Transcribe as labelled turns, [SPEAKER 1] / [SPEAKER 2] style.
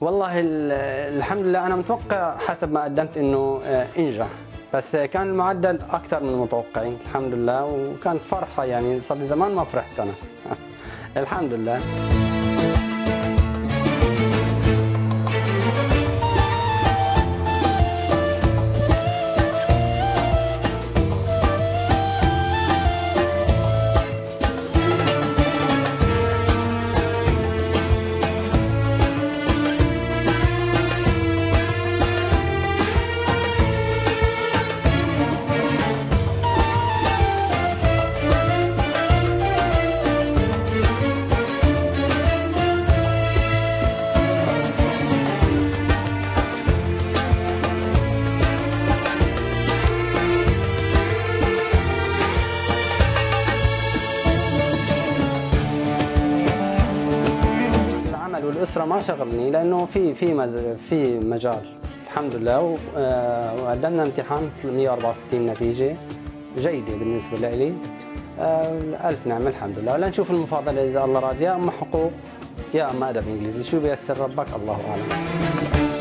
[SPEAKER 1] والله ال- الحمد لله أنا متوقع حسب ما قدمت إنه آه، إنجح. بس كان المعدل أكثر من المتوقعين الحمد لله وكانت فرحة يعني صار لي زمان ما فرحت أنا. الحمد لله. العمل والاسره ما شغلني لأنه في في في مجال. الحمد لله و- آه، وقدمنا امتحان 164 نتيجة. جيدة بالنسبة لي آه، ألف نعمة الحمد لله. لنشوف المفاضلة إذا الله راد يا أما حقوق يا أما أدب إنجليزي. شو بيسر ربك؟ الله أعلم.